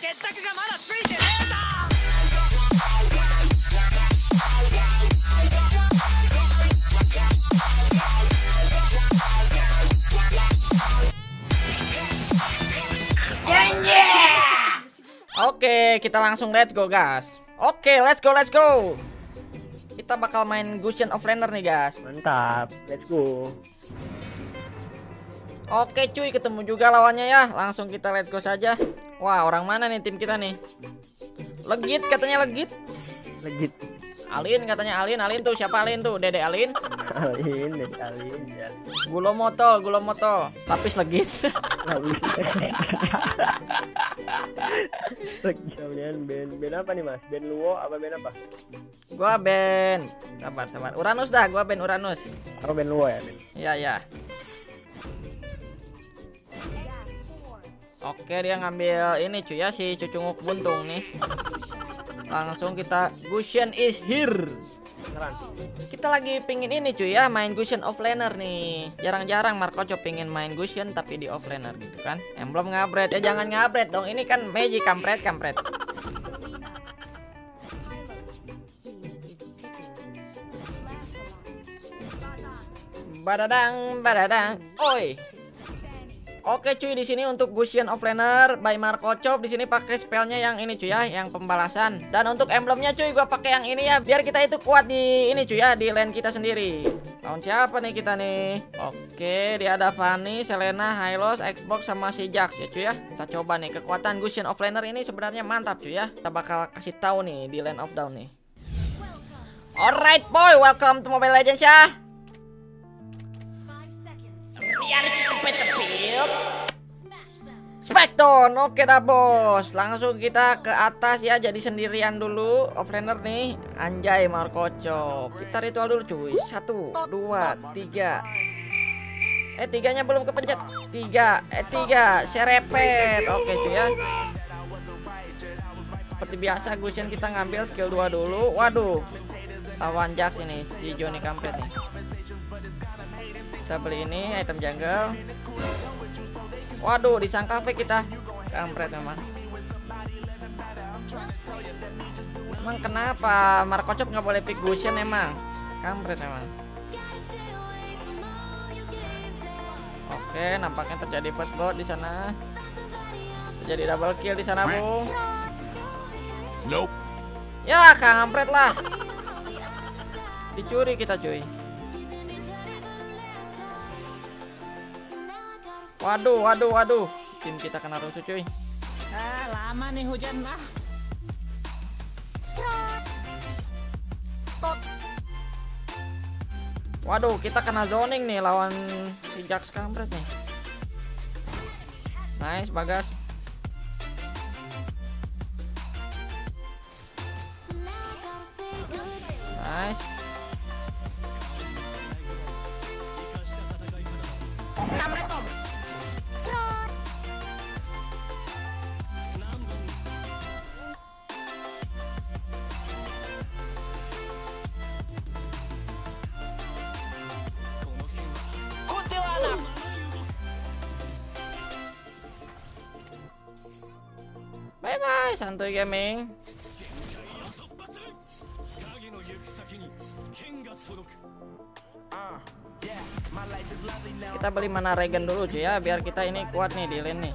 決着がまだついてねえんだ Oke, kita langsung let's go, guys. Oke, let's go, let's go. Kita bakal main Gusion Offlaner nih, guys. Mantap, let's go. Oke, cuy, ketemu juga lawannya ya. Langsung kita let's go saja. Wah, orang mana nih tim kita nih? Legit katanya legit. Legit. Alin katanya Alin, Alin tuh siapa Alin tuh? Dede Alin. Alin, dari Alin, ya. Gulomoto, Gulomoto. Lapis legit. Habis. Lagi kemudian band band apa nih mas? Band Luo apa band apa? gua Ben. Sabar, sabar. Uranus dah, gua Ben Uranus. Aku band Luo ya. Ben? Iya, iya. Oke, dia ngambil ini cuy ya si cucunguk buntung nih. Langsung kita Gusion is here. Beneran. Kita lagi pingin ini cuy ya main Gusion offlaner nih. Jarang-jarang Marco Cop pingin main Gusion tapi di offlaner gitu kan. Emblem ngabret ya jangan ngabret dong. Ini kan magic kampret kampret. Badadang badadang. Oi. Oke cuy di sini untuk Gusion offlaner by Marco Chop di sini pakai spellnya yang ini cuy ya, yang pembalasan. Dan untuk emblemnya cuy gua pakai yang ini ya, biar kita itu kuat di ini cuy ya, di lane kita sendiri. Lawan siapa nih kita nih? Oke, dia ada Fanny, Selena, Hylos, Xbox sama si Jax ya cuy ya. Kita coba nih kekuatan Gusion offlaner ini sebenarnya mantap cuy ya. Kita bakal kasih tahu nih di lane of down nih. Alright boy, welcome to Mobile Legends ya. Specton, oke dah bos. Langsung kita ke atas ya, jadi sendirian dulu. Offlaner nih, anjay Marco Chop. Kita ritual dulu cuy. Satu, dua, tiga. Eh tiganya belum kepencet. Tiga, eh tiga. Serepet. Oke cuy ya. Seperti biasa Gusion kita ngambil skill 2 dulu. Waduh. Lawan Jax ini si Johnny kampret nih. Kita beli ini item jungle. Waduh, disangka fake kita. Kampret memang. Emang kenapa Marco Chop nggak boleh pick Gusion emang? Kampret memang. Oke, nampaknya terjadi first blood di sana. Terjadi double kill di sana, Bung. Nope. Ya, kampret lah. Dicuri kita, cuy. Waduh, waduh, waduh. Tim kita kena rusuh, cuy. Ah, lama nih hujan ah. Waduh, kita kena zoning nih lawan si Jax kampret nih. Nice, Bagas. Nice. Santuy gaming. Kita beli mana regen dulu cuy ya, biar kita ini kuat nih di lane nih.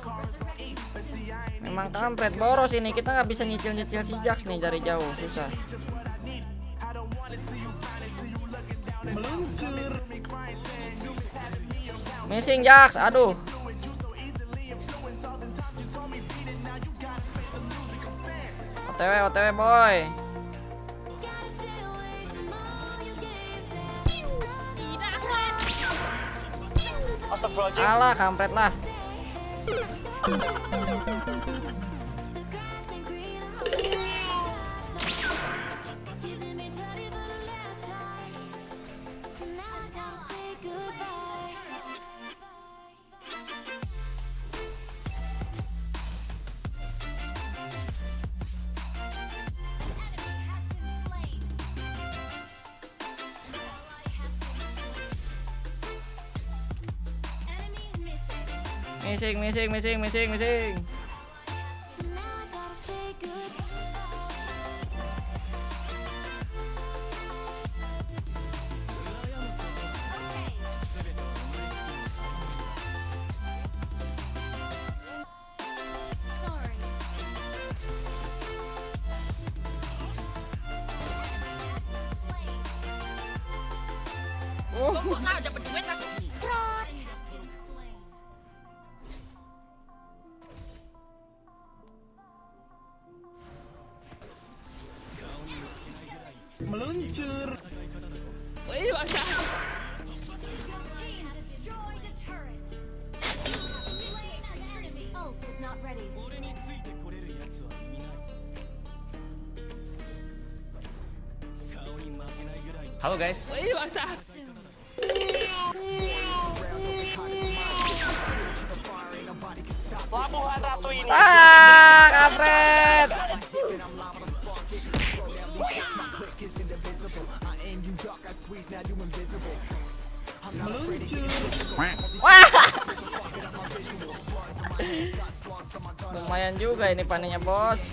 Memang kampret boros ini, kita nggak bisa nyicil-nyicil si Jax nih dari jauh, susah. Missing Jax, aduh. OTW, OTW boy. Alah, kampret lah. Missing, missing, missing, missing, missing. Oh. Halo guys. Wih, masa. Pelabuhan Ratu ini Ah, kampret. Wah. Lumayan juga ini panennya, Bos.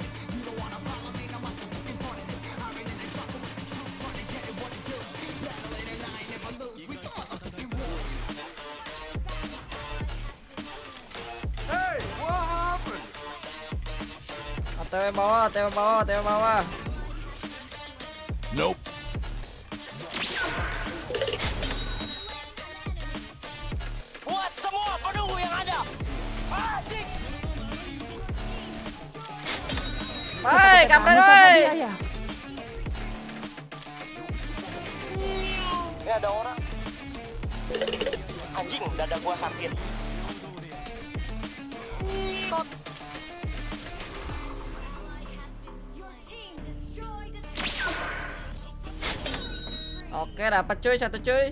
OTW bawah, OTW bawah, OTW bawah. Nope. Buat semua penunggu yang ada Anjing Hai, kampret woi. Ini ada orang Anjing, dada gua sakit Your Oke, dapat cuy satu cuy.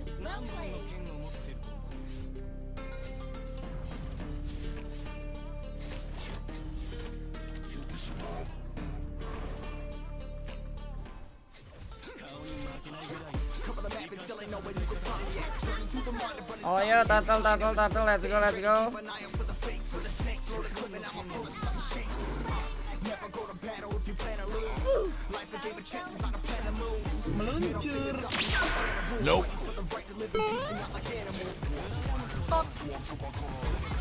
Oh iya, turtle, turtle, turtle, let's go, let's go.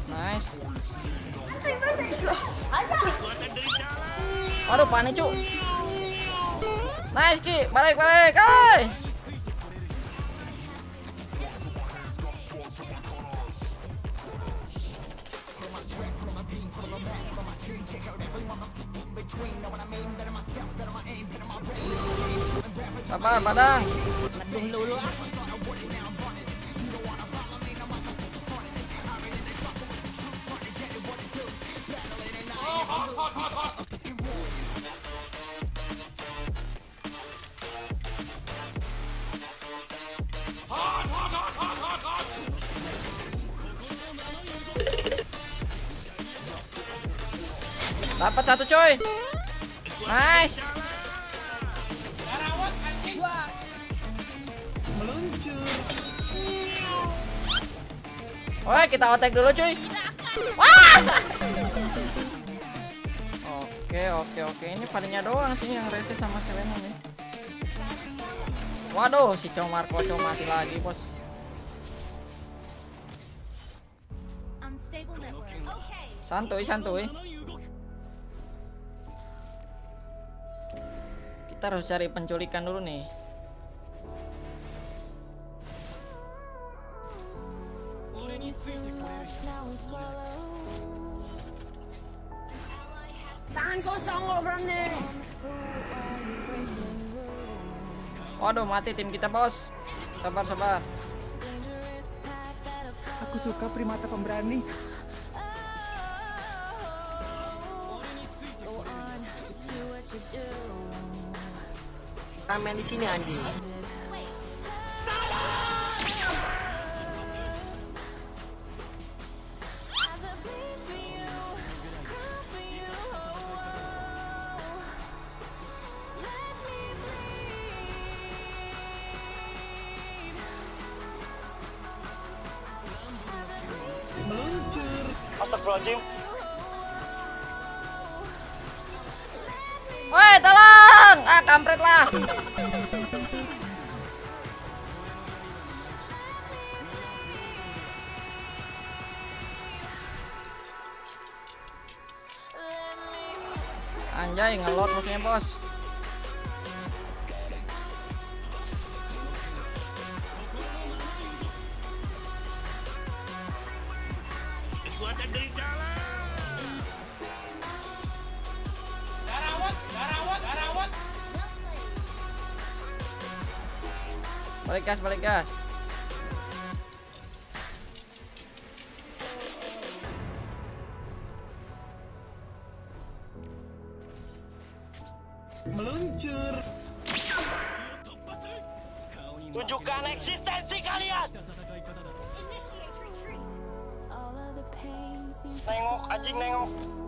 Nice. Waduh, panik cu. Nice ki, balik balik, hai. Sabar, padang. Dapat satu coy. Nice. Woi, kita otek dulu cuy. Wah! Oke, oke, oke. Ini palingnya doang sih yang rese sama Selena nih. Waduh, si Comar Koco mati lagi, Bos. Santuy, santuy. Kita harus cari penculikan dulu nih. Waduh, mati tim kita, Bos. Sabar, sabar. Aku suka primata pemberani. Ramen di sini Andi. Anjay, ngelot musuhnya, Bos. Balik gas, balik gas. Meluncur. Tunjukkan eksistensi kalian. Nengok, anjing nengok.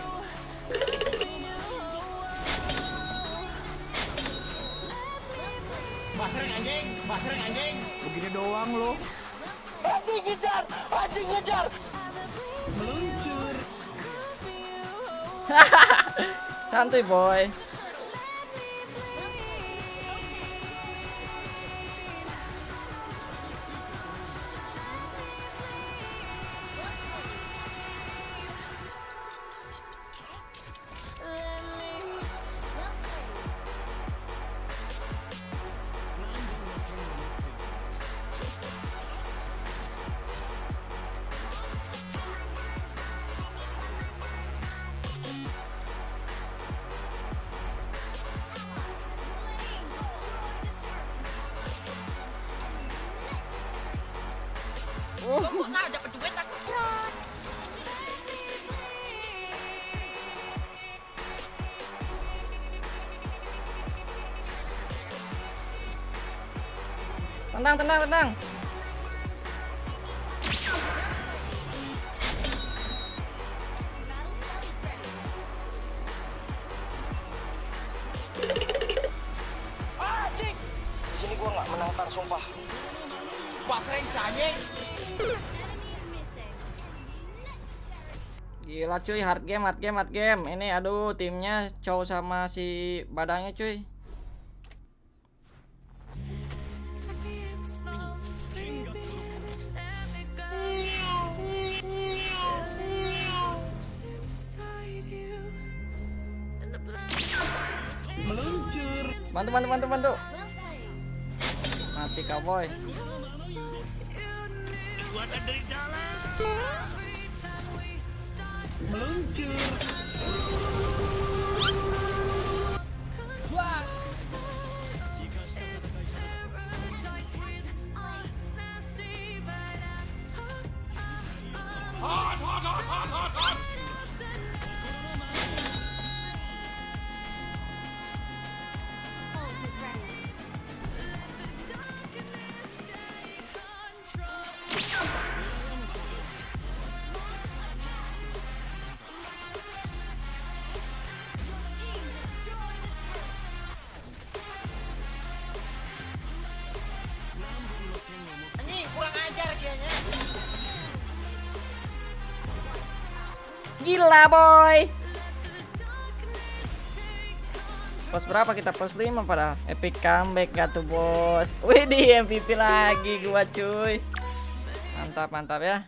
ngejar, anjing ngejar. Meluncur. Santuy, boy. Gua kok nggak dapet duit aku. Tenang, tenang, tenang. Di sini gua nggak Gila cuy, hard game, hard game, hard game. Ini aduh timnya cowok sama si badangnya cuy. Meluncur. Bantu, bantu, bantu, bantu. Mati cowboy. Kekuatan dari dalam. Meluncur. Gila boy. Plus berapa kita? Plus 5 padahal Epic comeback gak tuh bos? Wih di MVP lagi gua cuy. Mantap mantap ya